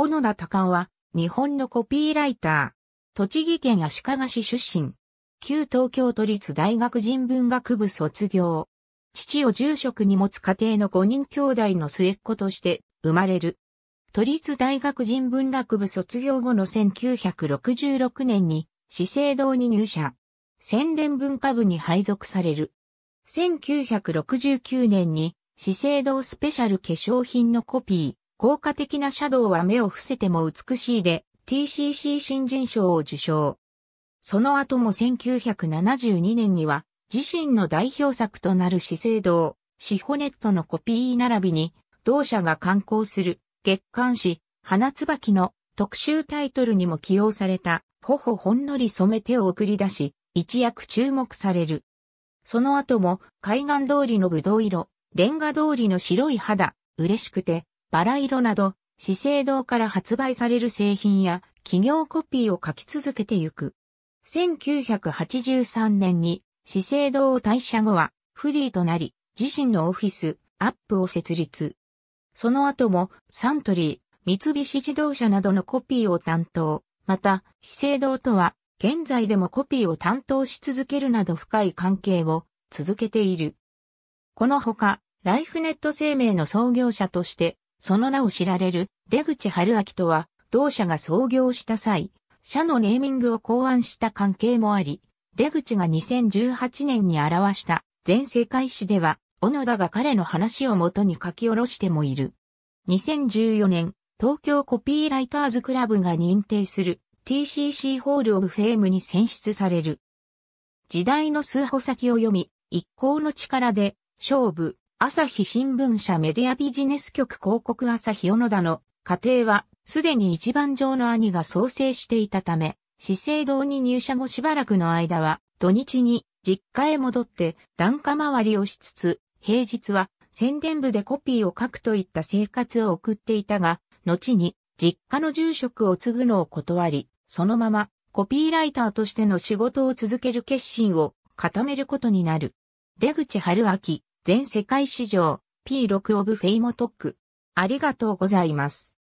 小野田隆夫は、日本のコピーライター。栃木県足利市出身。旧東京都立大学人文学部卒業。父を住職に持つ家庭の5人兄弟の末っ子として生まれる。都立大学人文学部卒業後の1966年に資生堂に入社。宣伝文化部に配属される。1969年に資生堂スペシャル化粧品のコピー、効果的なシャドウは目を伏せても美しいで TCC 新人賞を受賞。その後も1972年には自身の代表作となる資生堂、シホネットのコピー並びに同社が刊行する月刊誌花椿の特集タイトルにも起用された頬ほんのり染め手を送り出し一躍注目される。その後も海岸通りのぶどう色、レンガ通りの白い肌、嬉しくて、バラ色など、資生堂から発売される製品や企業コピーを書き続けてゆく。1983年に資生堂を退社後はフリーとなり、自身のオフィス、アップを設立。その後もサントリー、三菱自動車などのコピーを担当。また、資生堂とは現在でもコピーを担当し続けるなど深い関係を続けている。このほか、ライフネット生命の創業者として、その名を知られる出口春明とは、同社が創業した際、社のネーミングを考案した関係もあり、出口が2018年に表した全世界史では、小野田が彼の話をもとに書き下ろしてもいる。2014年、東京コピーライターズクラブが認定する TCC ホールオブフェームに選出される。時代の数歩先を読み、一行の力で、勝負、朝日新聞社メディアビジネス局広告朝日小野田の家庭は、すでに一番上の兄が創生していたため、資生堂に入社後しばらくの間は、土日に実家へ戻って檀家回りをしつつ、平日は宣伝部でコピーを書くといった生活を送っていたが、後に実家の住職を継ぐのを断り、そのままコピーライターとしての仕事を続ける決心を固めることになる。出口春明、全世界市場 P6 オブフェイモトック。ありがとうございます。